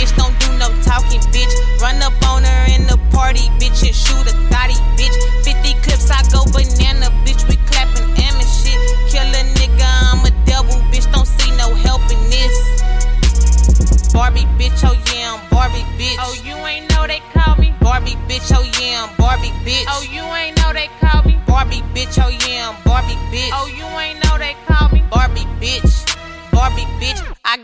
bitch, don't do no talking, bitch. Run up on her in the party, bitch, and shoot a thotty, bitch. 50 clips, I go banana, bitch. We clapping and shit. Kill a nigga, I'm a devil, bitch. Don't see no help in this. Barbie, bitch, oh yeah, I'm Barbie, bitch. Oh, you ain't know they call me. Barbie, bitch, oh yeah, I'm Barbie, bitch. Oh, you ain't know they call me. Barbie, bitch, oh yeah, I'm Barbie, bitch. Oh, you ain't know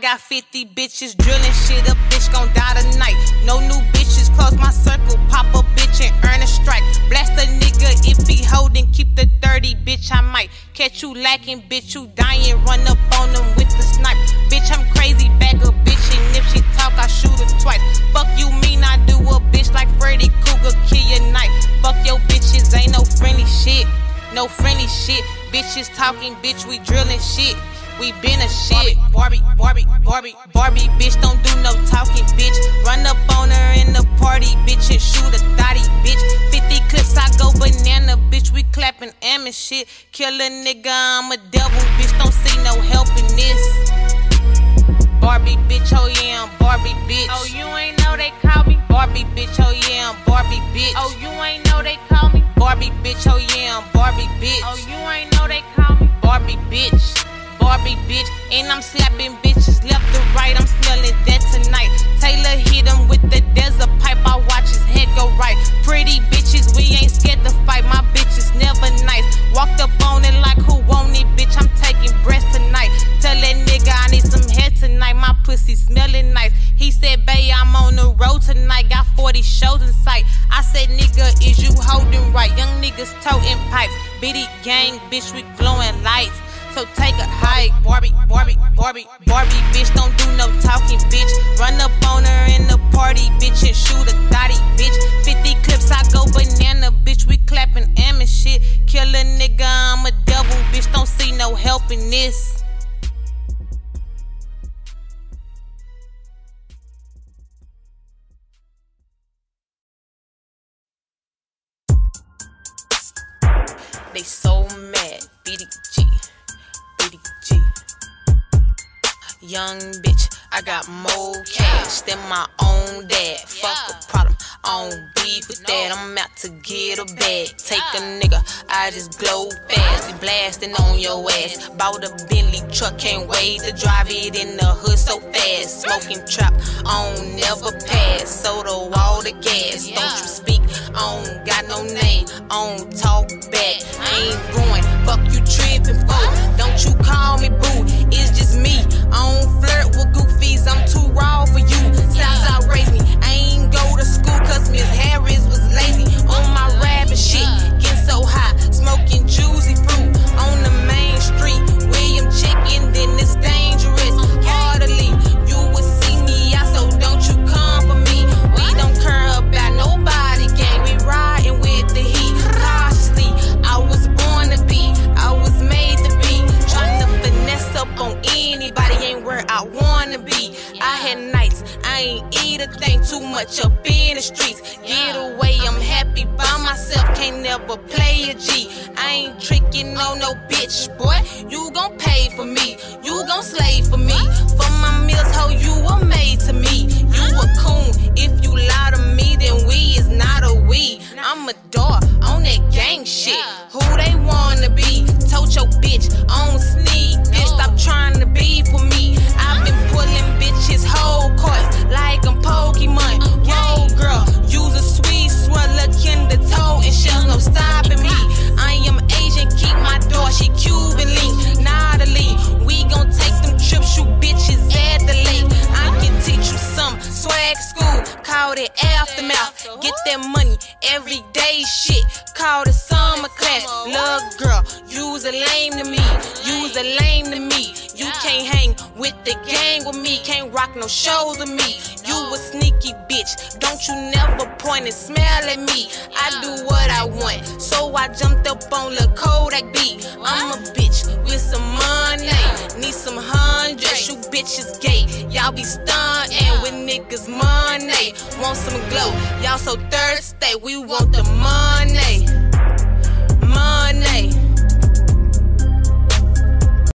got 50 bitches drilling shit. A bitch gon' die tonight. No new bitches, close my circle. Pop a bitch and earn a strike. Blast a nigga if he holding. Keep the 30, bitch. I might catch you lacking, bitch. You dying. Run up on them with the snipe. Bitch, I'm crazy. Back a bitch. And if she talk, I shoot her twice. Fuck you, mean I do a bitch like Freddy Krueger. Kill your night. Fuck your bitches. Ain't no friendly shit. No friendly shit. Bitches talking, bitch. We drilling shit. We been a shit. Barbie, Barbie, Barbie, Barbie, bitch. Don't do no talking, bitch. Run up on her in the party, bitch, and shoot a thotty, bitch. 50 clips, I go banana, bitch. We clapping and shit. Kill a nigga, I'm a devil, bitch. Don't see no help in this. Barbie, bitch, oh yeah, I'm Barbie, bitch. Oh, you ain't know they call me. Barbie, bitch, oh yeah, I'm Barbie, bitch. Oh, you ain't know they call me. Barbie, bitch, oh yeah, I'm Barbie, bitch. Oh, you ain't know they call me. Barbie, bitch. Barbie, bitch. And I'm slapping bitches left to right. I'm smelling that tonight. Taylor hit him with the desert pipe. I watch his head go right. Pretty bitches, we ain't scared to fight. My bitch is never nice. Walked up on it like who want it, bitch. I'm taking breasts tonight. Tell that nigga I need some head tonight. My pussy smelling nice. He said, Bae, I'm on the road tonight. Got 40 shows in sight. I said, nigga, is you holding right? Young niggas toting pipes. Bitty gang, bitch, we glowing lights so take a hike. Barbie, Barbie, Barbie, Barbie, bitch, don't do no talking, bitch. Run up on her in the party, bitch, and shoot a thotty, bitch. 50 clips, I go banana, bitch, we clapping and shit. Kill a nigga, I'm a devil, bitch, don't see no help in this. They so mad. BDG. Young bitch, I got more cash than my own dad. Fuck a problem, I don't beef with that. I'm out to get a bag. Take a nigga, I just glow fast. We blasting on your ass. Bought a Bentley truck, can't wait to drive it in the hood so fast. Smoking trap, I don't never pass. Soda, all the gas. Don't you speak, I don't got no name. I don't talk back. I ain't going, fuck you tripping much up in the streets. Get away, I'm happy by myself, can't never play a G. I ain't tricking on no bitch, boy. You gon' pay for me, you gon' slave for me. For my meals, ho, you were made to me. You a coon, if you lie to me, then we is not a we. I'm a dog on that gang shit. Who they wanna be? Told your bitch, on sneak this. Stop trying to be for me. I've been pulling bitches whole stopping me. I am Asian, keep my door, she Cuban link. Natalie, we gon' take them trips, shoot bitches at the lake. I can teach you some swag school, call it aftermath. Get that money, everyday shit, call it summer class. Love girl, you's a lame to me, you's a lame to me. You can't hang with the gang with me, can't rock no shows with me. You a sneaky bitch, don't you never point and smell at me. I do what I want, so I jumped up on the Kodak beat. I'm a bitch with some money, need some hundreds. You bitches gay, y'all be stuntin' with niggas money. Want some glow, y'all so thirsty, we want the money. money.